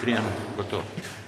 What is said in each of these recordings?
Trijan, gotovo. Jel?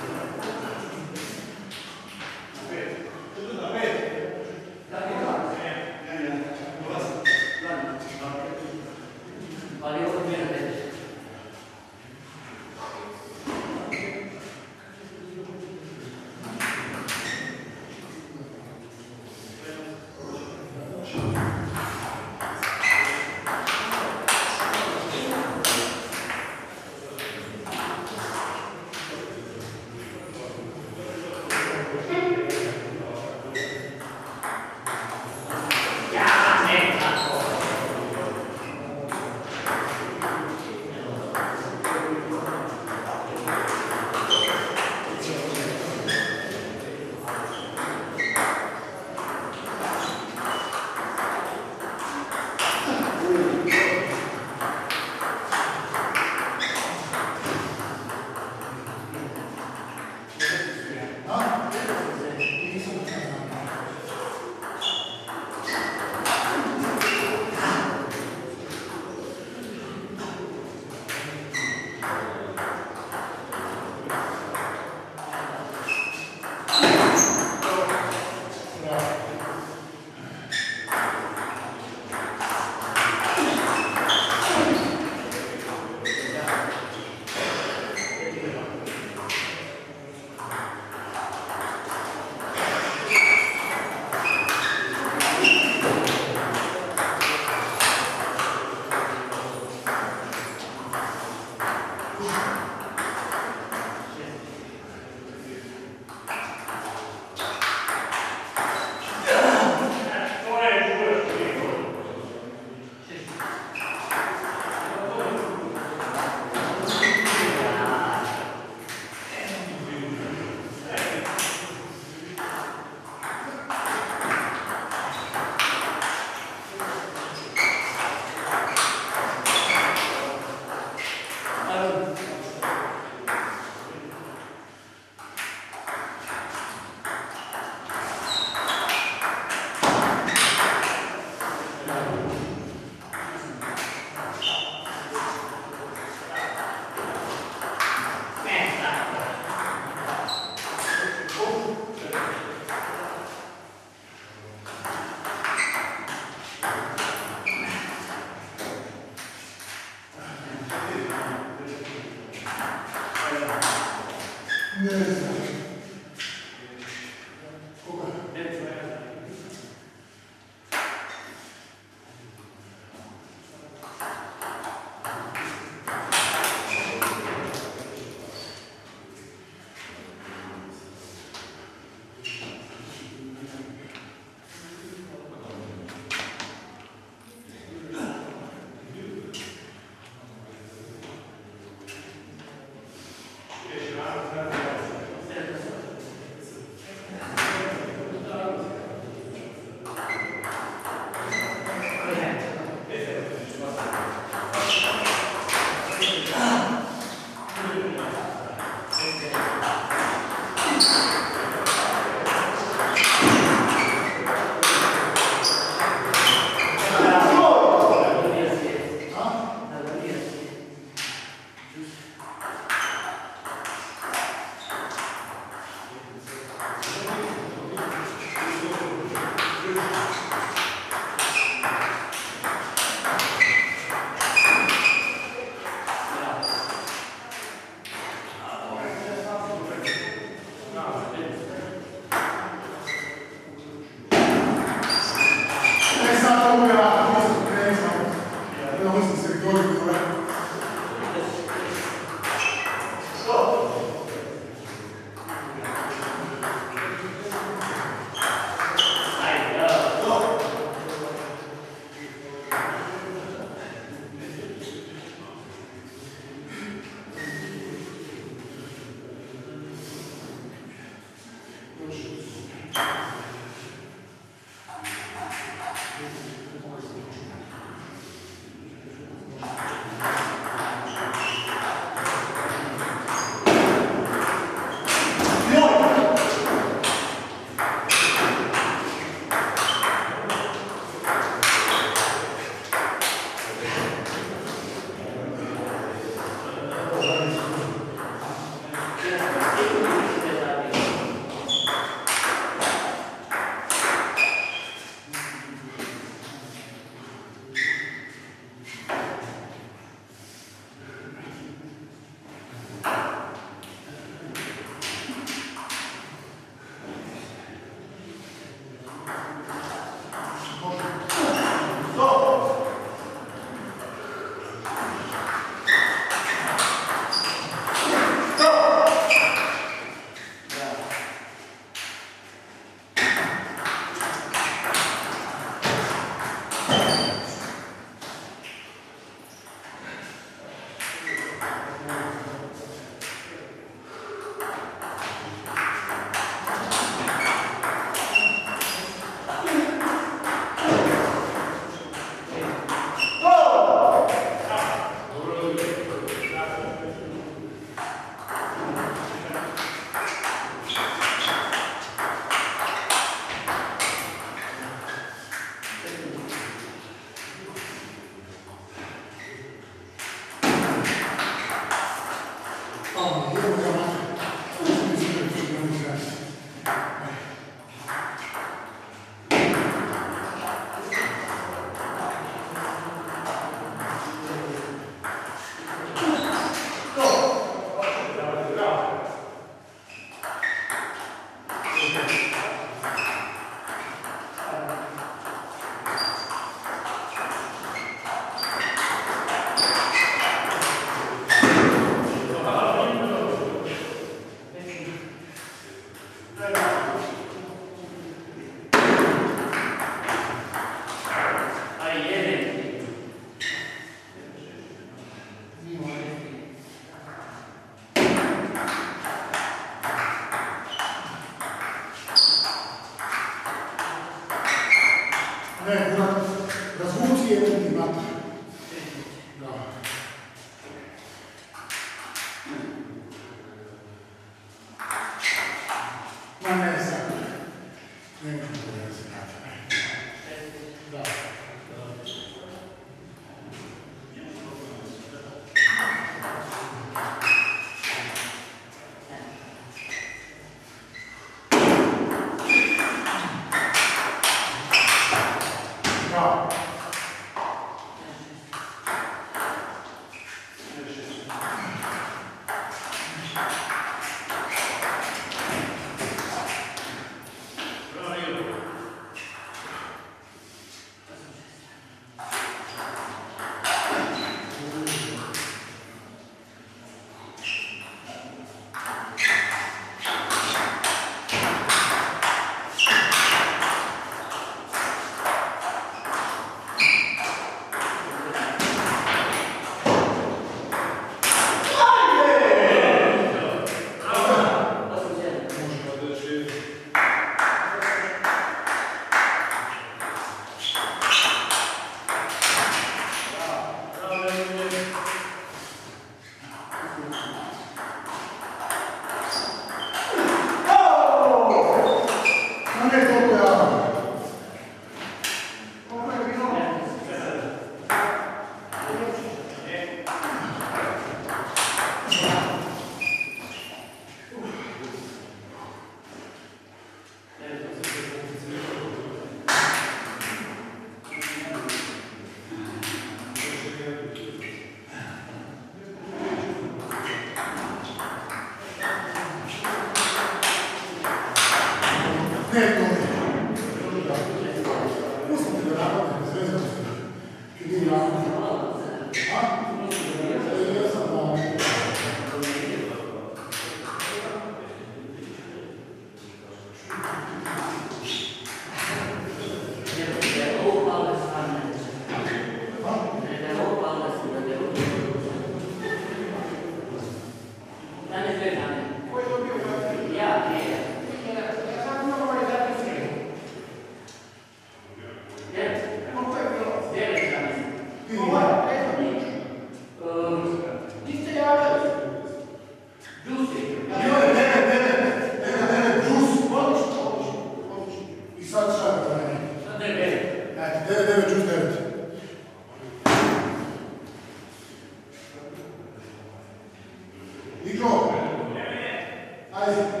I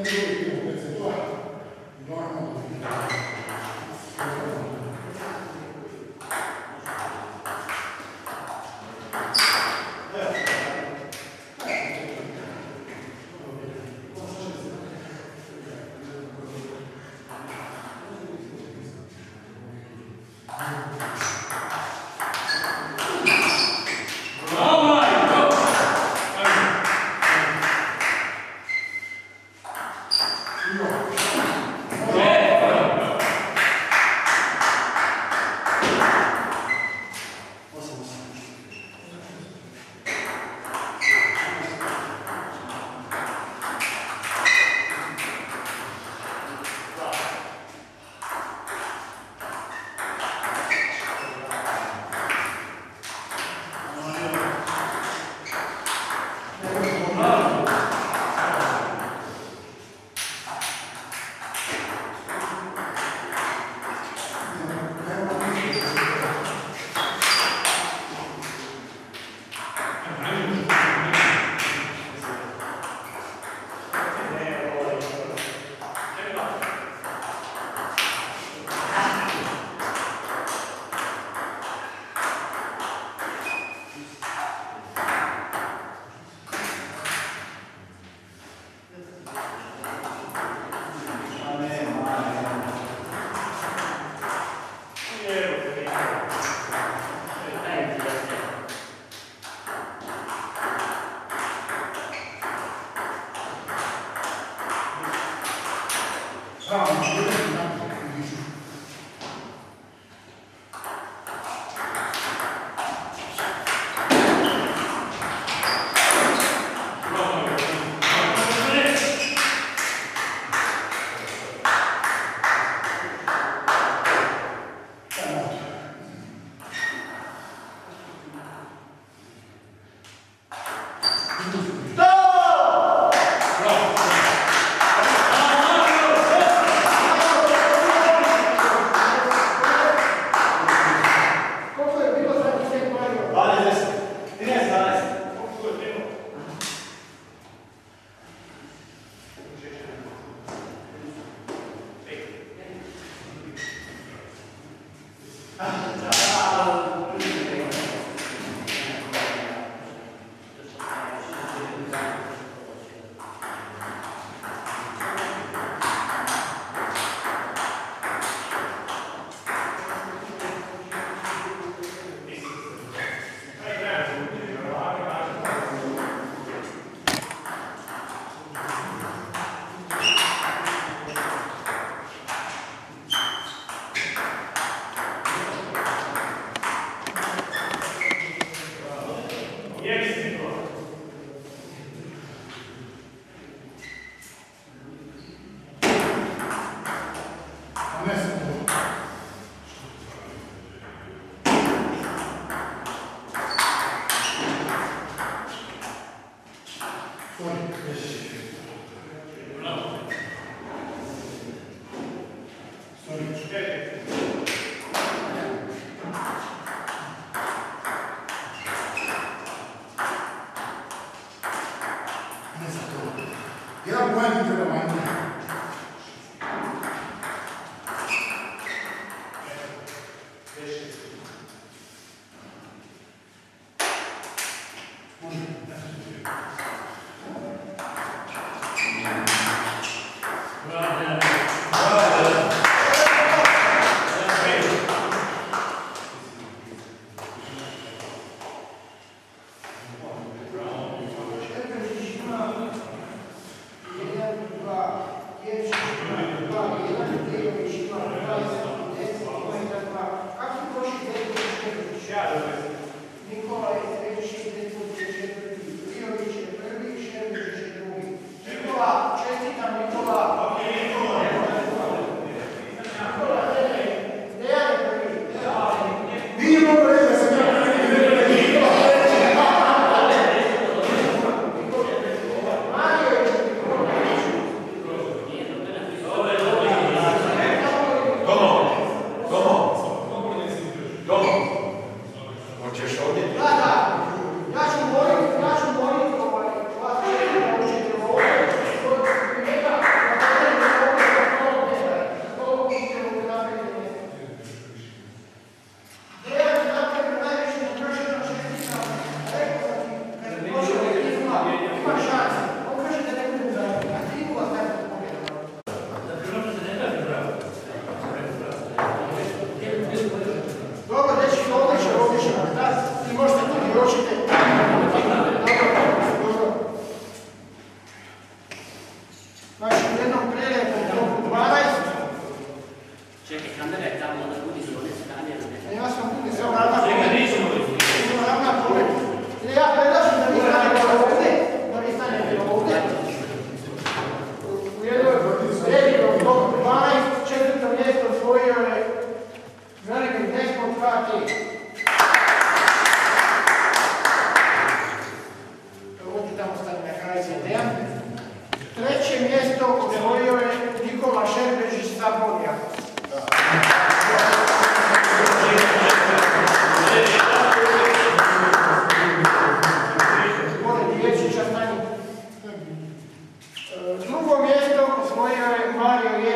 Amen.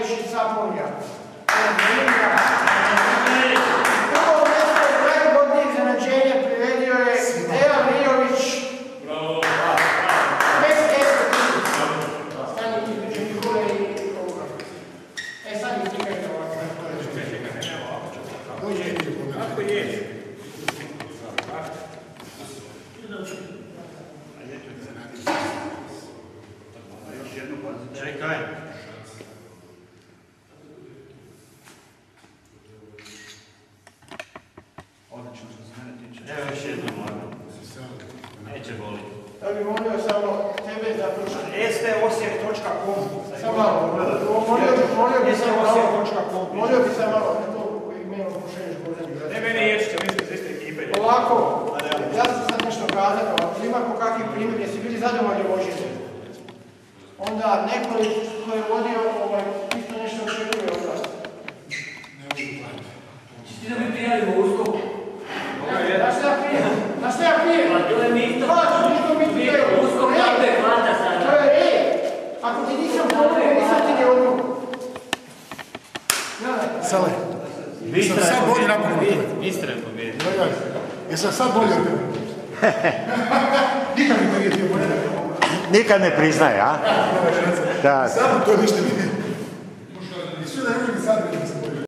Deus te apoiar. Amém. Né?